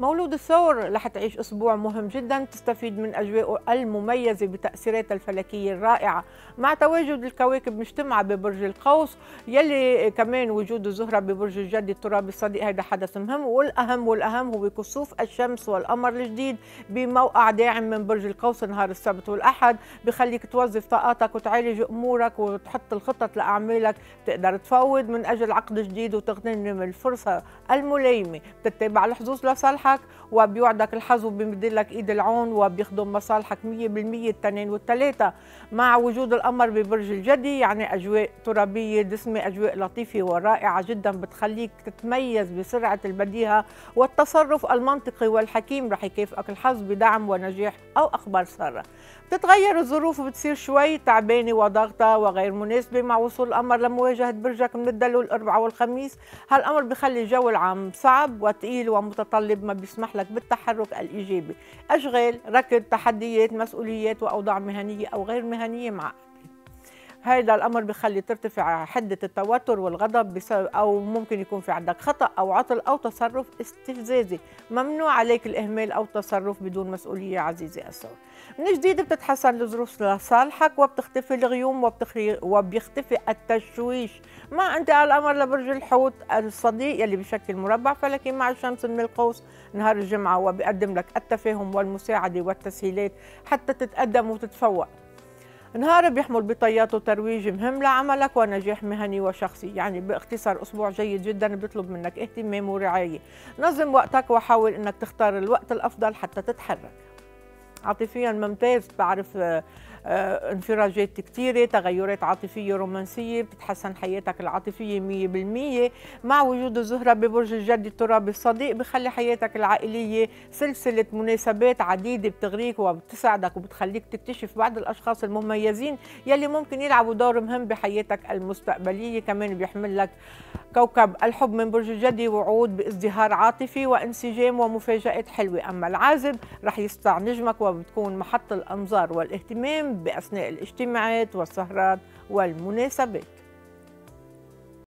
مولود الثور رح تعيش أسبوع مهم جدا تستفيد من أجواءه المميزة بتأثيرات الفلكية الرائعة مع تواجد الكواكب مجتمعة ببرج القوس يلي كمان وجود الزهرة ببرج الجدي الترابي الصديق. هذا حدث مهم والأهم والأهم هو كسوف الشمس والقمر الجديد بموقع داعم من برج القوس نهار السبت والأحد. بخليك توظف طاقاتك وتعالج أمورك وتحط الخطط لأعمالك. تقدر تفوض من أجل عقد جديد وتغتنم الفرصة الملائمة بتتبع الحظوظ لصالحك. مصالحك وبيوعدك الحظ وبيمد لك إيد العون وبيخدم مصالحك 100% التنين والثلاثه مع وجود القمر ببرج الجدي يعني أجواء ترابية دسمة أجواء لطيفة ورائعة جدا بتخليك تتميز بسرعة البديهة والتصرف المنطقي والحكيم. رح يكافئك الحظ بدعم ونجاح أو أخبار سارة. بتتغير الظروف وبتصير شوي تعبانة وضغطة وغير مناسبة. مع وصول القمر لمواجهة برجك من الدلو الأربعاء والخميس هالأمر بخلي الجو العام صعب وثقيل ومتطلب ما بيسمح لك بالتحرك الإيجابي. أشغال ركض تحديات مسؤوليات وأوضاع مهنية أو غير مهنية مع هذا الأمر بخلي ترتفع حدة التوتر والغضب بسبب أو ممكن يكون في عندك خطأ أو عطل أو تصرف استفزازي. ممنوع عليك الإهمال أو التصرف بدون مسؤولية عزيزي الثور من جديد بتتحسن الظروف لصالحك وبتختفي الغيوم وبيختفي التشويش. مع انتهاء الأمر لبرج الحوت الصديق يلي بشكل مربع فلكي مع الشمس من القوس. نهار الجمعة وبيقدم لك التفاهم والمساعدة والتسهيلات حتى تتقدم وتتفوق. نهار بيحمل بطياته ترويج مهم لعملك ونجاح مهني وشخصي. يعني باختصار أسبوع جيد جدا بيطلب منك اهتمام ورعاية. نظم وقتك وحاول أنك تختار الوقت الأفضل حتى تتحرك. عاطفيا ممتاز بعرف آه، انفراجات كثيرة تغيرات عاطفية رومانسية بتتحسن حياتك العاطفية مية بالمية. مع وجود الزهرة ببرج الجدي الترابي الصديق بخلي حياتك العائلية سلسلة مناسبات عديدة بتغريك وبتساعدك وبتخليك تكتشف بعض الأشخاص المميزين يلي ممكن يلعبوا دور مهم بحياتك المستقبلية. كمان بيحمل لك كوكب الحب من برج الجدي وعود بازدهار عاطفي وانسجام ومفاجآت حلوة. أما العازب رح يسطع نجمك وبتكون محط الأنظار والاهتمام بأثناء الاجتماعات والسهرات والمناسبات.